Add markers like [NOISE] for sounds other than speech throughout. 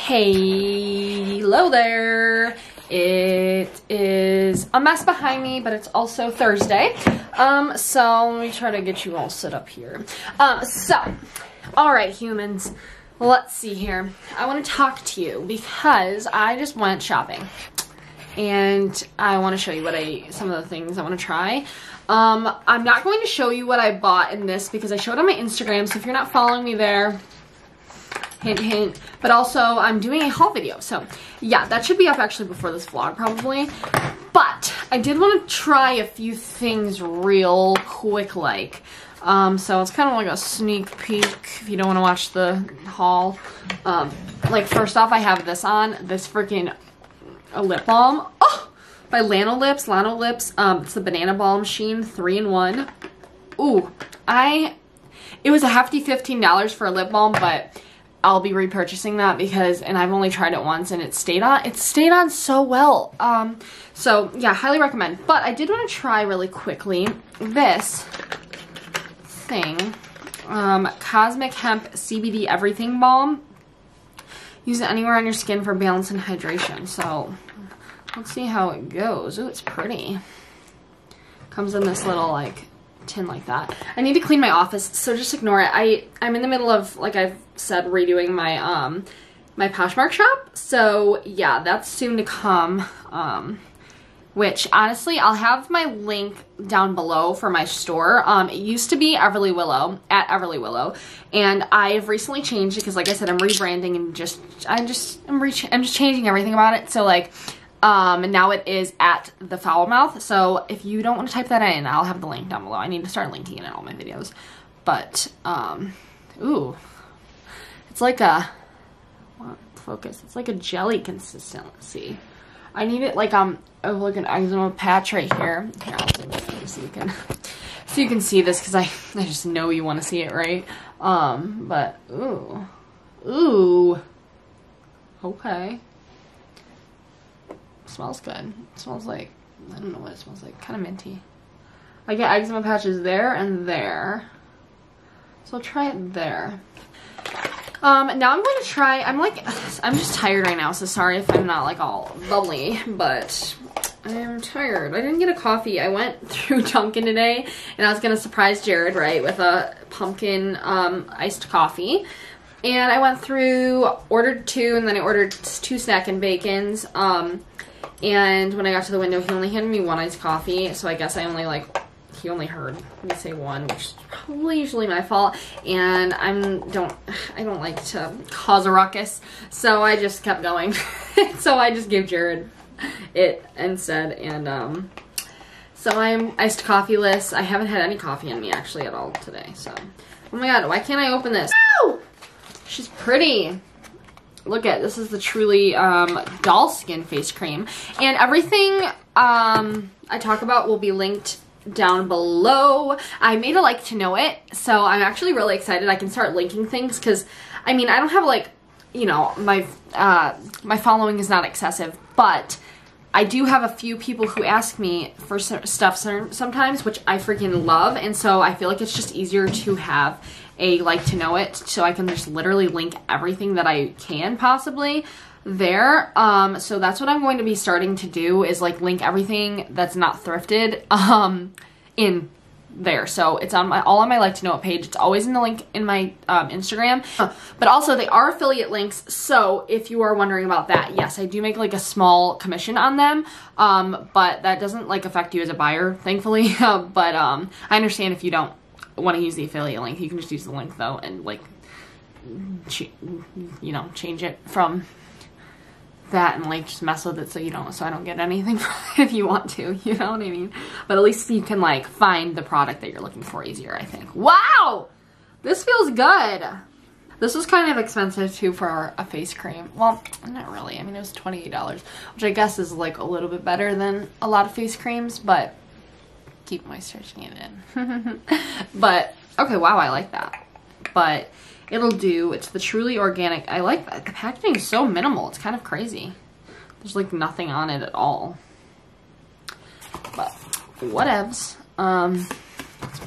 Hey, hello there. It is a mess behind me, but it's also Thursday. Um, so let me try to get you all set up here. Um, so, all right, humans, let's see here. I want to talk to you because I just went shopping and I want to show you what I, some of the things I want to try. Um, I'm not going to show you what I bought in this because I showed on my Instagram, so if you're not following me there, hint hint but also i'm doing a haul video so yeah that should be up actually before this vlog probably but i did want to try a few things real quick like um so it's kind of like a sneak peek if you don't want to watch the haul um like first off i have this on this freaking a lip balm oh by Lanolips, Lano Lips. Um, it's the Banana Balm Sheen 3-in-1. Ooh, I, it was a hefty $15 for a lip balm, but I'll be repurchasing that because, and I've only tried it once and it stayed on, it stayed on so well. Um, so yeah, highly recommend. But I did want to try really quickly this thing, um, Cosmic Hemp CBD Everything Balm. Use it anywhere on your skin for balance and hydration. So let's see how it goes. Oh, it's pretty. Comes in this little like tin like that. I need to clean my office, so just ignore it. I, I'm in the middle of, like I've said, redoing my, um, my Poshmark shop. So yeah, that's soon to come. Um, which honestly, I'll have my link down below for my store. Um, it used to be Everly Willow, at Everly Willow, and I've recently changed it because like I said, I'm rebranding and just, I'm just, I'm, I'm just changing everything about it. So like, um, and now it is at the foul mouth. So if you don't want to type that in, I'll have the link down below. I need to start linking it in all my videos. But, um, ooh, it's like a, focus, it's like a jelly consistency. I need it like, um, oh, like an eczema patch right here. Here, I'll so you can, so you can see this because I, I just know you want to see it, right? Um, but, ooh, ooh, okay smells good. It smells like, I don't know what it smells like, kind of minty. I get eczema patches there and there. So I'll try it there. Um, now I'm going to try, I'm like, [SIGHS] I'm just tired right now, so sorry if I'm not like all bubbly, but I am tired. I didn't get a coffee. I went [LAUGHS] through Dunkin' today, and I was going to surprise Jared, right, with a pumpkin um, iced coffee. And I went through, ordered two, and then I ordered two Snackin' Bacons. Um, and when I got to the window, he only handed me one iced coffee. So I guess I only like, he only heard me say one, which is probably usually my fault. And I'm, don't, I don't like to cause a ruckus. So I just kept going. [LAUGHS] so I just gave Jared it instead. And, um, so I'm iced coffee list. I haven't had any coffee in me actually at all today. So, oh my God, why can't I open this? Oh, she's pretty look at this is the truly um, doll skin face cream. And everything um, I talk about will be linked down below. I made a like to know it so I'm actually really excited I can start linking things because I mean I don't have like you know my uh, my following is not excessive but I do have a few people who ask me for stuff sometimes which I freaking love and so I feel like it's just easier to have a like to know it so I can just literally link everything that I can possibly there. Um, so that's what I'm going to be starting to do is like link everything that's not thrifted [LAUGHS] um, in there. So it's on my all on my like to know it page. It's always in the link in my um, Instagram. But also they are affiliate links. So if you are wondering about that, yes, I do make like a small commission on them. Um, but that doesn't like affect you as a buyer, thankfully. [LAUGHS] but um, I understand if you don't want to use the affiliate link, you can just use the link though and like, you know, change it from that and like just mess with it so you don't so I don't get anything [LAUGHS] if you want to, [LAUGHS] you know what I mean? But at least you can like find the product that you're looking for easier, I think. Wow! This feels good. This was kind of expensive too for a face cream. Well, not really. I mean, it was $28, which I guess is like a little bit better than a lot of face creams, but keep moisturizing it in. [LAUGHS] but, okay, wow, I like that. But it'll do. It's the truly organic. I like that. The packaging is so minimal. It's kind of crazy. There's like nothing on it at all. But whatevs. Um,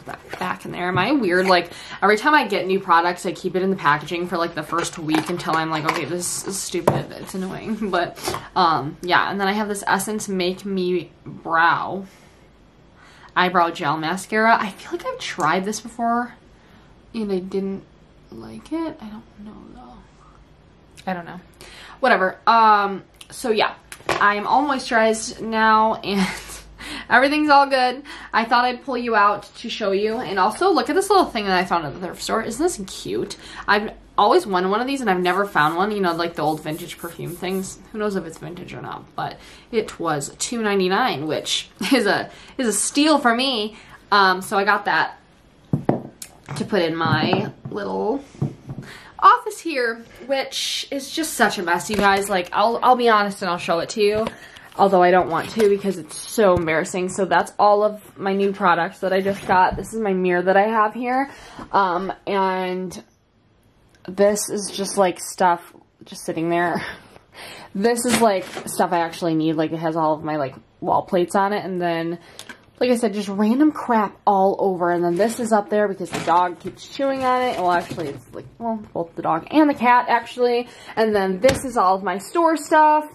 that back in there. Am I weird? Like every time I get new products, I keep it in the packaging for like the first week until I'm like, okay, this is stupid. It's annoying. [LAUGHS] But um, yeah, and then I have this Essence Make Me Brow eyebrow gel mascara. I feel like I've tried this before and I didn't like it. I don't know though. I don't know. Whatever. Um, so yeah, I am all moisturized now [LAUGHS] and everything's all good. I thought I'd pull you out to show you. And also look at this little thing that I found at the thrift store. Isn't this cute? I've always wanted one of these and I've never found one. You know, like the old vintage perfume things. Who knows if it's vintage or not, but it was $2.99, which [LAUGHS] is a, is a steal for me. Um, so I got that to put in my little office here, which is just such a mess, you guys. Like, I'll, I'll be honest and I'll show it to you. Although I don't want to because it's so embarrassing. So that's all of my new products that I just got. This is my mirror that I have here. Um, and this is just like stuff just sitting there. [LAUGHS] this is like stuff I actually need. Like it has all of my like wall plates on it. And then like I said, just random crap all over. And then this is up there because the dog keeps chewing on it. Well, actually, it's like, well, both the dog and the cat, actually. And then this is all of my store stuff.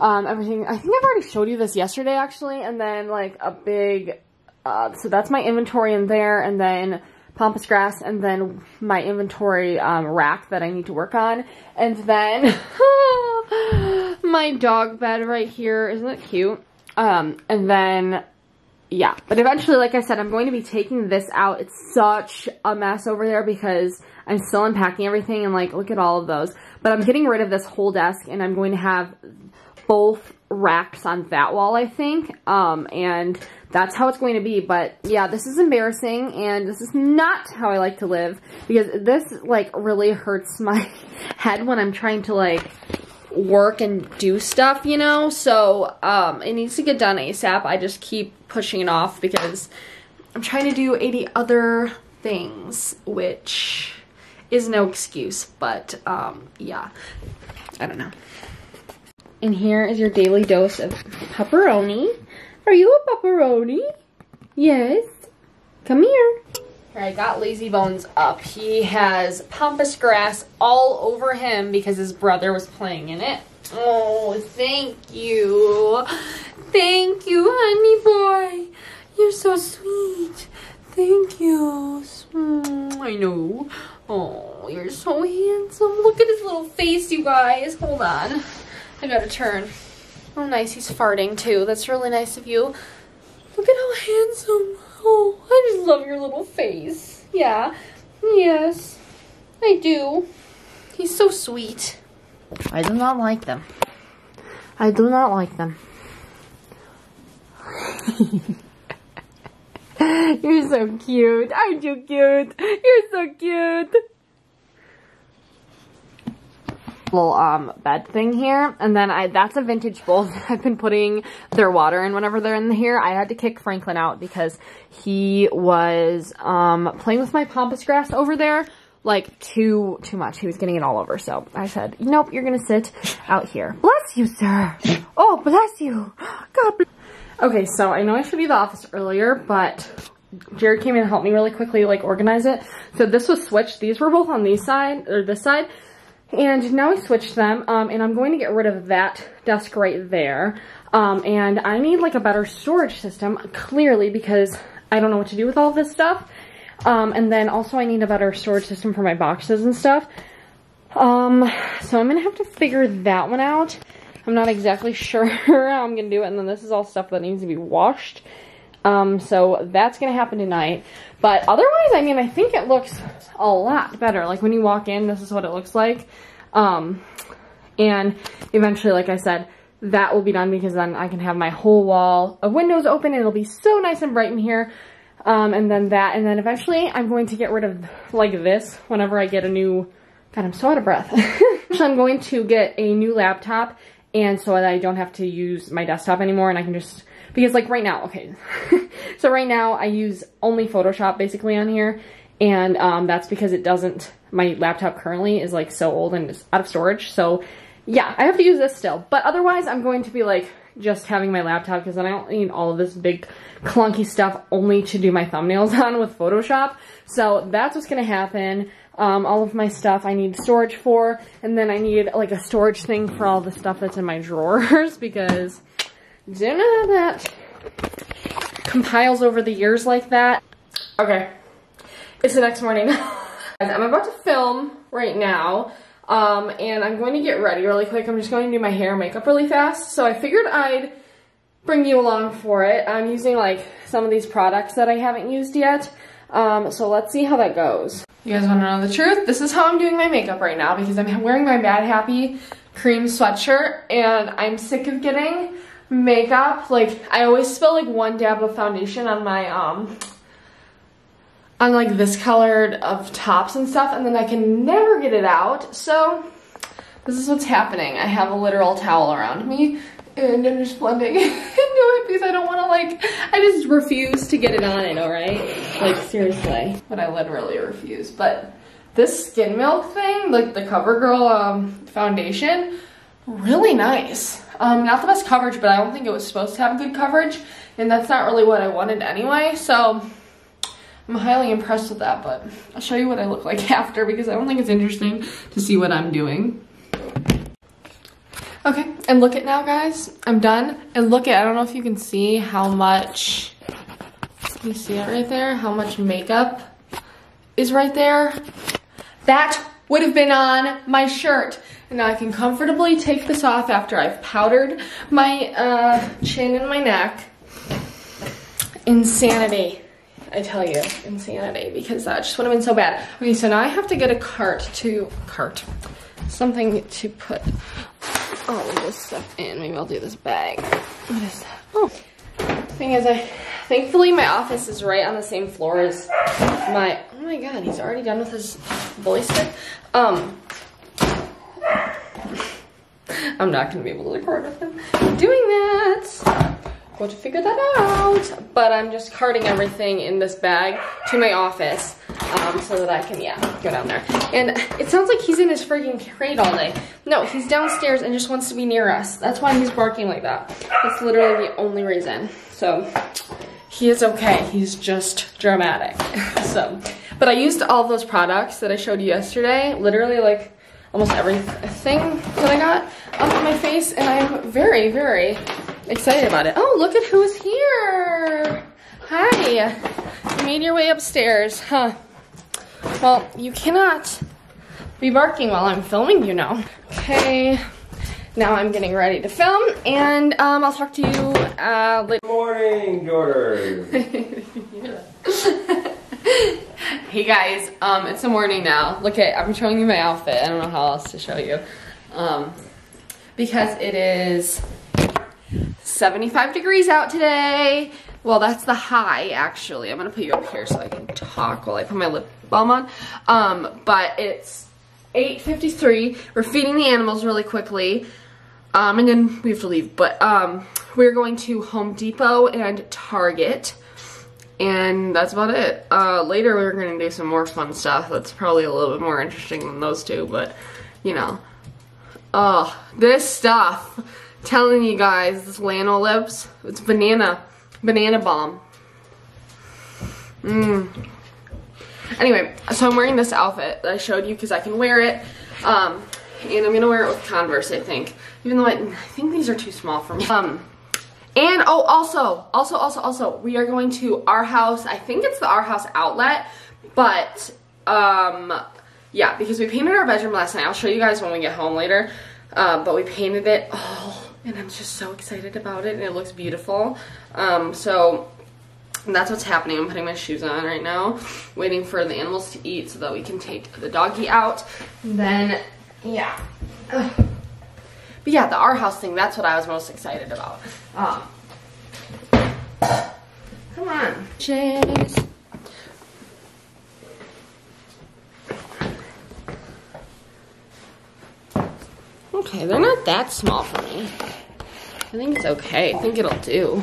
Um, everything, I think I've already showed you this yesterday, actually. And then, like, a big, uh, so that's my inventory in there. And then pampas grass. And then my inventory um, rack that I need to work on. And then [LAUGHS] my dog bed right here. Isn't it cute? Um, and then yeah, but eventually, like I said, I'm going to be taking this out. It's such a mess over there because I'm still unpacking everything and like, look at all of those. But I'm getting rid of this whole desk and I'm going to have both racks on that wall, I think. Um, and that's how it's going to be. But yeah, this is embarrassing and this is not how I like to live because this like really hurts [LAUGHS] my head when I'm trying to like work and do stuff, you know? So, um, it needs to get done ASAP. I just keep pushing it off because I'm trying to do 80 other things, which is no excuse, but, um, yeah. I don't know. And here is your daily dose of pepperoni. Are you a pepperoni? Yes. Come here. Here, I got Lazy Bones up. He has pampas grass all over him because his brother was playing in it. Oh, thank you. Thank you, honey boy. You're so sweet. Thank you. I know. Oh, you're so handsome. Look at his little face, you guys. Hold on. I gotta turn. Oh, nice. He's farting, too. That's really nice of you. Look at how handsome. Oh, I just love your little face. Yeah. Yes. I do. He's so sweet. I do not like them. I do not like them. [LAUGHS] You're so cute. Aren't you cute? You're so cute little um, bed thing here. And then I that's a vintage bowl [LAUGHS] I've been putting their water in whenever they're in here. I had to kick Franklin out because he was um, playing with my pampas grass over there like too too much. He was getting it all over. So I said, nope, you're gonna sit out here. Bless you, sir. Oh, bless you. [GASPS] God. Okay, so I know I should be the office earlier, but Jared came in and helped me really quickly like organize it. So this was switched. These were both on these side or this side. And now I switched them, um, and I'm going to get rid of that desk right there. Um, and I need like a better storage system, clearly, because I don't know what to do with all this stuff. Um, and then also I need a better storage system for my boxes and stuff. Um, so I'm gonna have to figure that one out. I'm not exactly [LAUGHS] sure how I'm gonna do it. And then this is all stuff that needs to be washed. Um, so that's gonna happen tonight. But otherwise, I mean, I think it looks a lot better. Like when you walk in, this is what it looks like. Um, and eventually, like I said, that will be done because then I can have my whole wall of windows open it'll be so nice and bright in here. Um, and then that, and then eventually I'm going to get rid of like this whenever I get a new, God, I'm so out of breath. [LAUGHS] so I'm going to get a new laptop and so that I don't have to use my desktop anymore and I can just because like right now, okay, [LAUGHS] so right now I use only Photoshop basically on here. And um, that's because it doesn't, my laptop currently is like so old and it's out of storage. So yeah, I have to use this still. But otherwise I'm going to be like just having my laptop because then I don't need all of this big clunky stuff only to do my thumbnails [LAUGHS] on with Photoshop. So that's what's going to happen. Um, all of my stuff I need storage for, and then I need like a storage thing for all the stuff that's in my [LAUGHS] drawers because know that compiles over the years like that. Okay, it's the next morning. [LAUGHS] I'm about to film right now. Um, and I'm going to get ready really quick. I'm just going to do my hair and makeup really fast. So I figured I'd bring you along for it. I'm using like some of these products that I haven't used yet. Um, so let's see how that goes. You guys want to know the truth? This is how I'm doing my makeup right now because I'm wearing my Madhappy cream sweatshirt and I'm sick of getting makeup. Like I always spill like one dab of foundation on my um on like this colored of tops and stuff and then I can never get it out. So this is what's happening. I have a literal towel around me and I'm just blending [LAUGHS] into it because I don't want to like, I just refuse to get it on, I know, right? Like seriously, but I literally refuse. But this Skin Milk thing, like the CoverGirl um, foundation, really nice. Um, not the best coverage, but I don't think it was supposed to have good coverage and that's not really what I wanted anyway. So I'm highly impressed with that, but I'll show you what I look like [LAUGHS] after because I don't think it's interesting to see what I'm doing. Okay, and look at now, guys. I'm done. And look at, I don't know if you can see how much, you see it right there? How much makeup is right there? That would have been on my shirt. And now I can comfortably take this off after I've powdered my uh, chin and my neck. Insanity. I tell you, insanity, because that just would have been so bad. Okay, so now I have to get a cart to, cart, something to put all of this stuff in. Maybe I'll do this bag. What is that? Oh, thing is, I, thankfully my office is right on the same floor as my, oh my god, he's already done with his voice. Um, I'm not gonna be able to record with him doing that going to figure that out. But I'm just carting everything in this bag to my office um, so that I can, yeah, go down there. And it sounds like he's in his freaking crate all day. No, he's downstairs and just wants to be near us. That's why he's barking like that. That's literally the only reason. So he is okay. He's just dramatic. [LAUGHS] so, but I used all those products that I showed you yesterday. Literally like almost everything that I got on my face and I'm very, very excited about it. Oh, look at who's here. Hi. You made your way upstairs, huh? Well, you cannot be barking while I'm filming, you know. Okay, now I'm getting ready to film, and um, I'll talk to you uh, later. Good morning, Jordan. [LAUGHS] [LAUGHS] [LAUGHS] hey guys, um, it's the morning now. Look at, I'm showing you my outfit. I don't know how else to show you. Um, because it is 75 degrees out today. Well, that's the high, actually. I'm gonna put you up here so I can talk while I put my lip balm on. Um, but it's 8.53. We're feeding the animals really quickly. Um, and then we have to leave. But um, we're going to Home Depot and Target. And that's about it. Uh, later we're going to do some more fun stuff. That's probably a little bit more interesting than those two. But, you know. Oh, this stuff telling you guys, this Lanolips, it's banana, banana balm. Mmm. Anyway, so I'm wearing this outfit that I showed you because I can wear it. Um, and I'm gonna wear it with Converse, I think. Even though I, I think these are too small for me. Um, and oh, also, also, also, also, we are going to Arhaus. I think it's the Arhaus outlet, but um, yeah, because we painted our bedroom last night. I'll show you guys when we get home later. Uh, but we painted it all and I'm just so excited about it and it looks beautiful. Um, so that's what's happening. I'm putting my shoes on right now, waiting for the animals to eat so that we can take the doggy out. Then, yeah. Ugh. But yeah, the Arhaus thing, that's what I was most excited about. Um, come on. Cheers. Okay, they're not that small for me. I think it's okay. I think it'll do.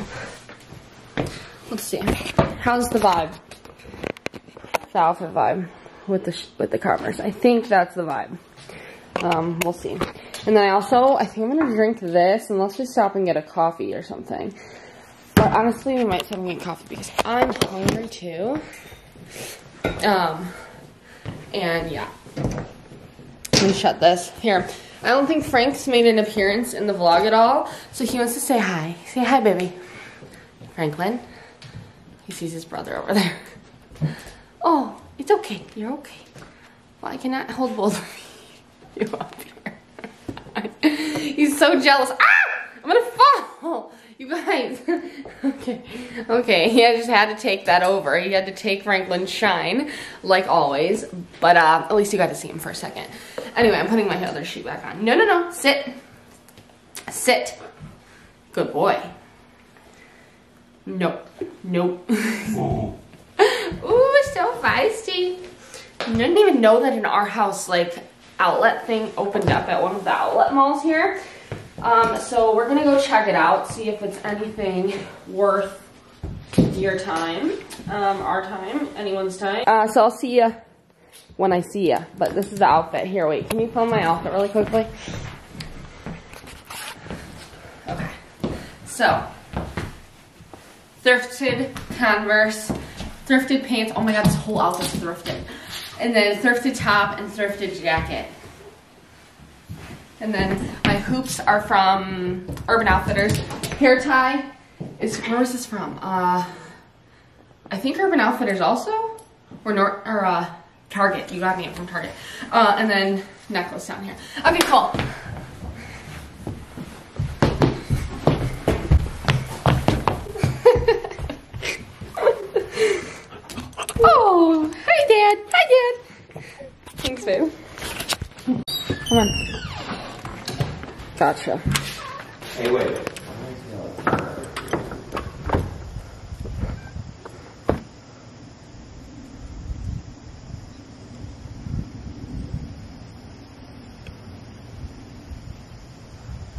Let's see. How's the vibe? The outfit vibe with the with the Converse. I think that's the vibe. Um, we'll see. And then I also, I think I'm gonna drink this and let's just stop and get a coffee or something. But honestly, we might stop and get coffee because I'm hungry too. Um, and yeah. Let me shut this. Here. I don't think Frank's made an appearance in the vlog at all, so he wants to say hi. Say hi, baby. Franklin. He sees his brother over there. [LAUGHS] Oh, it's okay. You're okay. Well, I cannot hold both of [LAUGHS] you up here. [LAUGHS] He's so jealous. Ah! I'm gonna fall. You guys. [LAUGHS] okay. Okay, he just had to take that over. He had to take Franklin's shine, like always. But uh, at least you got to see him for a second. Anyway, I'm putting my other shoe back on. No, no, no. Sit. Sit. Good boy. Nope. Nope. [LAUGHS] Ooh, so feisty. You didn't even know that in Arhaus, like, outlet thing opened up at one of the outlet malls here. Um, so we're gonna go check it out, see if it's anything worth your time, um, our time, anyone's time. Uh, so I'll see you when I see you. But this is the outfit. Here, wait, can you film my outfit really quickly? Okay. So, thrifted Converse, thrifted pants. Oh my god, this whole outfit's thrifted. And then thrifted top and thrifted jacket. And then my hoops are from Urban Outfitters. Hair tie is, where was this from? Uh, I think Urban Outfitters also? Or, Nor or uh, Target. You got me it from Target. Uh, and then necklace down here. Okay, cool. oh, hi Dad. Hi Dad. Thanks, babe. Come on. Gotcha. Hey, wait.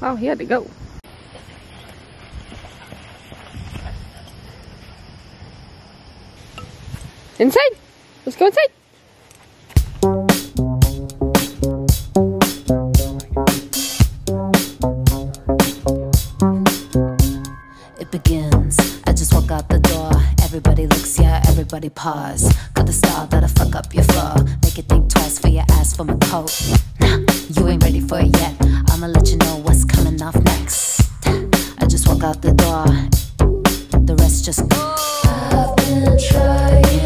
Wow, he had to go. Inside. Let's go inside. Everybody looks, yeah, everybody pause. Got the style that'll fuck up your flow. Make you think twice for your ass for my coat. Nah, you ain't ready for it yet. I'ma let you know what's coming off next. I just walk out the door. The rest just go. I've been trying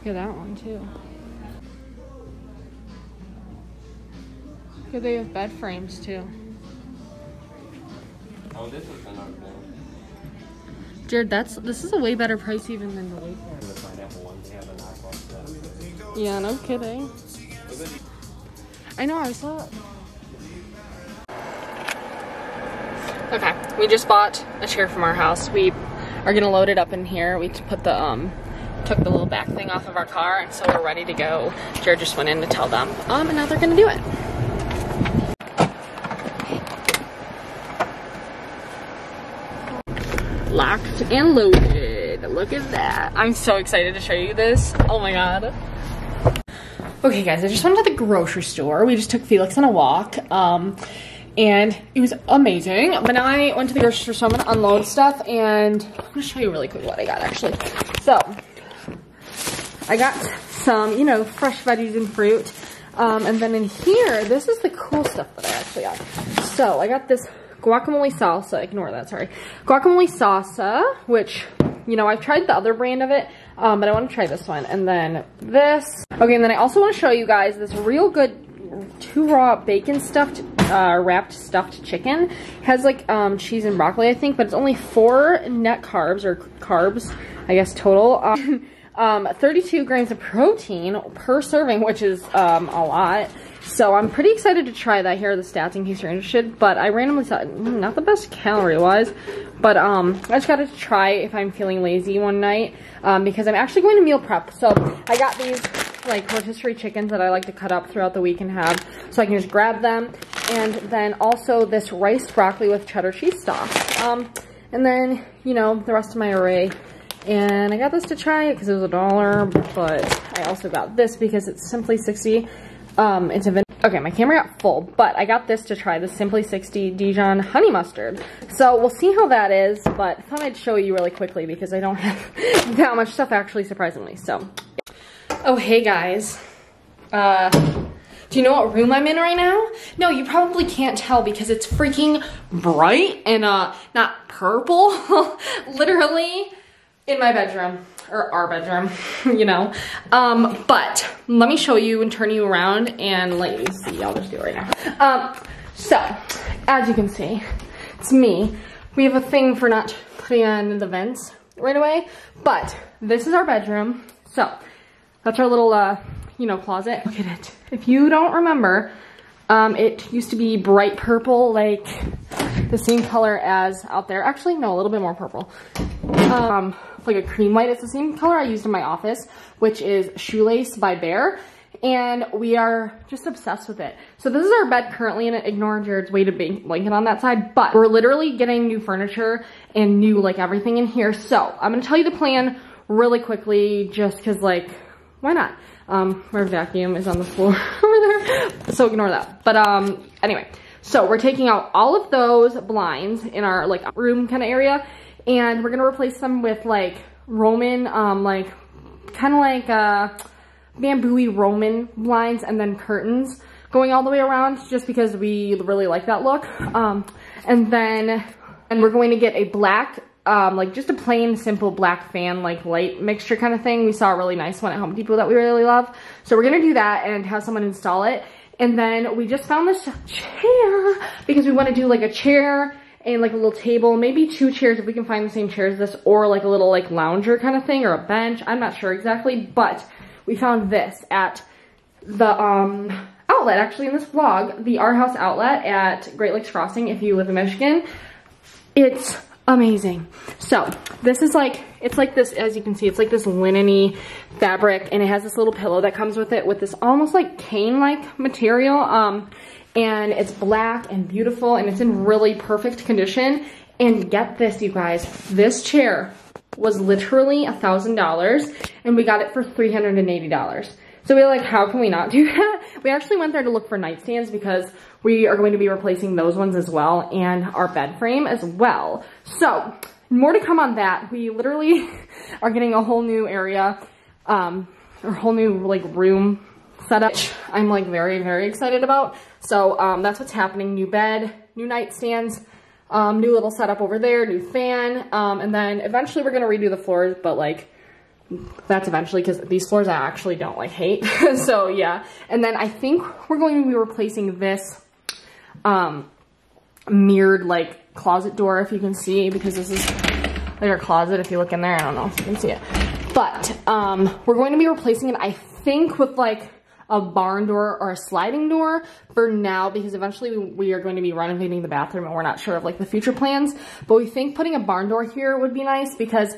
Look at that one too. Look at they have bed frames too. Oh, this is an okay. Jared, that's this is a way better price even than the Wayfair. The pineapple one, they have a knockoff. Yeah, no kidding. I know, I saw it. Okay, we just bought a chair from Arhaus. We are gonna load it up in here. We put the um took the little back thing off of our car and so we're ready to go. Jared just went in to tell them. Um and now they're gonna do it. Locked and loaded. Look at that. I'm so excited to show you this. Oh my god. Okay guys, I just went to the grocery store. We just took Felix on a walk. Um, and it was amazing. But now I went to the grocery store, so I'm gonna unload stuff and I'm gonna show you really quick what I got actually. So, I got some, you know, fresh veggies and fruit. Um, and then in here, this is the cool stuff that I actually got. So, I got this guacamole salsa, ignore that, sorry. Guacamole salsa, which, you know, I've tried the other brand of it, um, but I want to try this one. And then this. Okay, and then I also want to show you guys this real good two raw bacon stuffed uh, wrapped stuffed chicken. Has like um, cheese and broccoli, I think, but it's only four net carbs or carbs, I guess total. Um, [LAUGHS] um, 32 grams of protein per serving, which is um, a lot. So I'm pretty excited to try that. Here are the stats in case you're interested. But I randomly thought, mm, not the best calorie-wise. But um, I just got to try if I'm feeling lazy one night. Um, because I'm actually going to meal prep. So I got these like rotisserie chickens that I like to cut up throughout the week and have. So I can just grab them. And then also this rice broccoli with cheddar cheese sauce. Um, and then, you know, the rest of my array and I got this to try it because it was a dollar, but I also got this because it's Simply 60. Um, it's a Okay, my camera got full, but I got this to try, the Simply 60 Dijon Honey Mustard. So we'll see how that is, but I thought I'd show you really quickly because I don't [LAUGHS] have that much stuff actually, surprisingly. So, oh, hey guys. Uh, do you know what room I'm in right now? No, you probably can't tell because it's freaking bright and uh, not purple, [LAUGHS] literally in my bedroom or our bedroom, [LAUGHS] you know. Um, but let me show you and turn you around and let you see. I'll just do it right now. Um, so as you can see, it's me. We have a thing for not putting on the vents right away, but this is our bedroom. So that's our little, uh, you know, closet. Look at it. If you don't remember, um, it used to be bright purple, like the same color as out there. Actually, no, a little bit more purple. Um, like a cream white. It's the same color I used in my office, which is Shoelace by Behr. And we are just obsessed with it. So this is our bed currently, and ignore Jared's weighted blanket on that side, but we're literally getting new furniture and new like everything in here. So I'm gonna tell you the plan really quickly, just cause like, why not? Um, our vacuum is on the floor [LAUGHS] over there, so ignore that. But um, anyway, so we're taking out all of those blinds in our like room kind of area and we're gonna replace them with like Roman, um, like kind of like uh, bamboo Roman blinds and then curtains going all the way around just because we really like that look. Um, and then, and we're going to get a black, um, like just a plain simple black fan, like light mixture kind of thing. We saw a really nice one at Home Depot that we really love. So we're gonna do that and have someone install it. And then we just found this chair because we wanna do like a chair and like a little table, maybe two chairs if we can find the same chairs as this, or like a little like lounger kind of thing, or a bench. I'm not sure exactly, but we found this at the um, outlet, actually in this vlog, the Arhaus outlet at Great Lakes Crossing if you live in Michigan. It's amazing. So this is like, it's like this, as you can see, it's like this linen fabric and it has this little pillow that comes with it with this almost like cane-like material. Um, and it's black and beautiful and it's in really perfect condition. And get this, you guys, this chair was literally a $1,000 and we got it for $380. So we were like, how can we not do [LAUGHS] that? We actually went there to look for nightstands because we are going to be replacing those ones as well and our bed frame as well. So more to come on that. We literally [LAUGHS] are getting a whole new area, um, a whole new like room setup. I'm like very, very excited about. So um, that's what's happening. New bed, new nightstands, um, new little setup over there, new fan. Um, and then eventually we're going to redo the floors, but like that's eventually because these floors I actually don't like hate. [LAUGHS] so yeah. And then I think we're going to be replacing this um, mirrored like closet door if you can see because this is like our closet if you look in there. I don't know if you can see it. But um, we're going to be replacing it I think with like a barn door or a sliding door for now because eventually we are going to be renovating the bathroom and we're not sure of like the future plans. But we think putting a barn door here would be nice because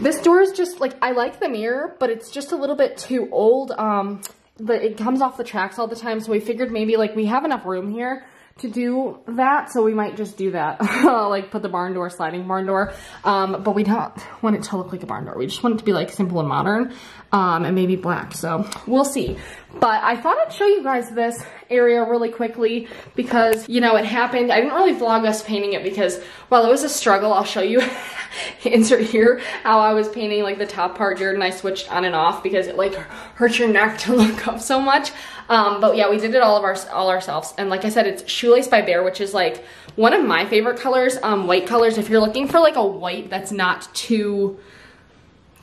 this door is just like, I like the mirror, but it's just a little bit too old. Um, but it comes off the tracks all the time. So we figured maybe like we have enough room here to do that, so we might just do that. [LAUGHS] like put the barn door, sliding barn door. Um, but we don't want it to look like a barn door. We just want it to be like simple and modern um, and maybe black. So we'll see. But I thought I'd show you guys this area really quickly because, you know, it happened. I didn't really vlog us painting it because while it was a struggle, I'll show you, [LAUGHS] insert here, how I was painting like the top part. Jared and I switched on and off because it like hurts your neck to [LAUGHS] look up so much. Um, but yeah, we did it all of our all ourselves. And like I said, it's Shoelace by Behr, which is like one of my favorite colors, um, white colors. If you're looking for like a white that's not too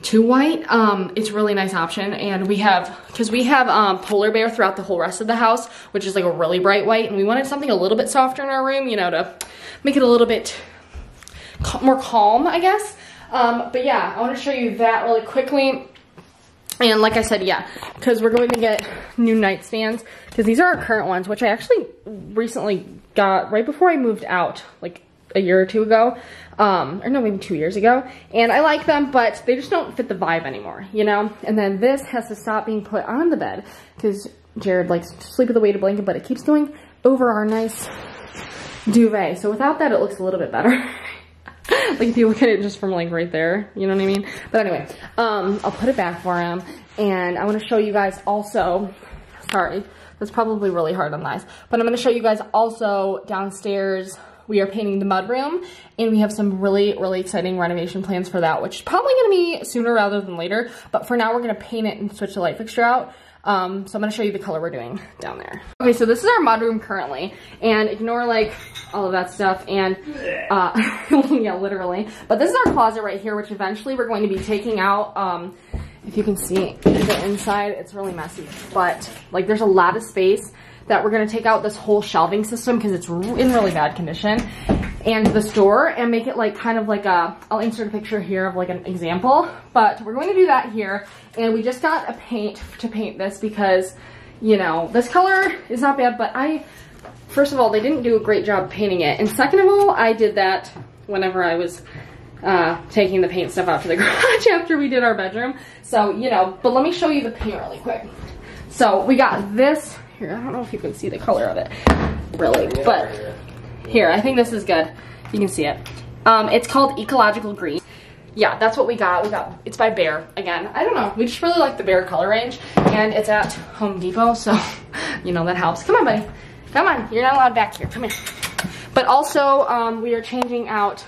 too white, um, it's really nice option. And we have, cause we have um, polar bear throughout the whole rest of the house, which is like a really bright white. And we wanted something a little bit softer in our room, you know, to make it a little bit more calm, I guess. Um, but yeah, I want to show you that really quickly. And like I said, yeah, because we're going to get new nightstands because these are our current ones, which I actually recently got right before I moved out, like a year or two ago, um, or no, maybe two years ago. And I like them, but they just don't fit the vibe anymore, you know? And then this has to stop being put on the bed because Jared likes to sleep with a weighted blanket, but it keeps going over our nice duvet. So without that, it looks a little bit better. [LAUGHS] like if you look at it just from like right there, you know what I mean? But anyway, um, I'll put it back for him. And I want to show you guys also, sorry, that's probably really hard on eyes, but I'm going to show you guys also downstairs we are painting the mudroom and we have some really, really exciting renovation plans for that, which is probably gonna be sooner rather than later. But for now, we're gonna paint it and switch the light fixture out. Um, so I'm gonna show you the color we're doing down there. Okay, so this is our mudroom currently, and ignore like all of that stuff and, uh, [LAUGHS] yeah, literally. But this is our closet right here, which eventually we're going to be taking out, um, if you can see the inside, it's really messy, but like there's a lot of space that we're gonna take out this whole shelving system because it's in really bad condition and the store and make it like kind of like a, I'll insert a picture here of like an example, but we're going to do that here. And we just got a paint to paint this because, you know, this color is not bad, but I, first of all, they didn't do a great job painting it. And second of all, I did that whenever I was uh, taking the paint stuff out to the [LAUGHS] garage after we did our bedroom. So, you know, but let me show you the paint really quick. So we got this here. I don't know if you can see the color of it really, but here, I think this is good. You can see it. Um, it's called Ecological Green. Yeah, that's what we got. We got, it's by Behr Again, I don't know. We just really like the Behr color range. And it's at Home Depot, so, [LAUGHS] you know, that helps. Come on, buddy. Come on. You're not allowed back here. Come here. But also, um, we are changing out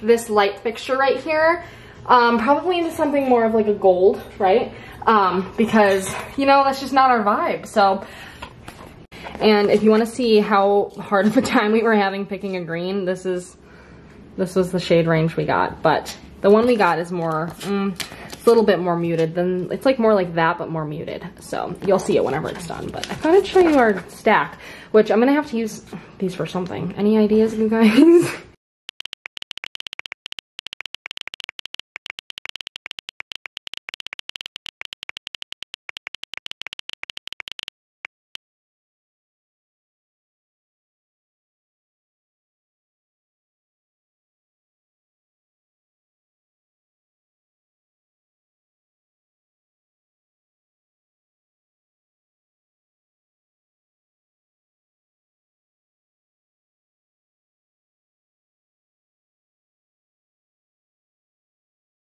this light fixture right here. Um, probably into something more of like a gold, right? Um, because, you know, that's just not our vibe. So and if you want to see how hard of a time we were having picking a green, this is this was the shade range we got. But the one we got is more, mm, it's a little bit more muted than, it's like more like that, but more muted. So you'll see it whenever it's done. But I thought I'd show you our stack, which I'm to have to use these for something. Any ideas, you guys? [LAUGHS]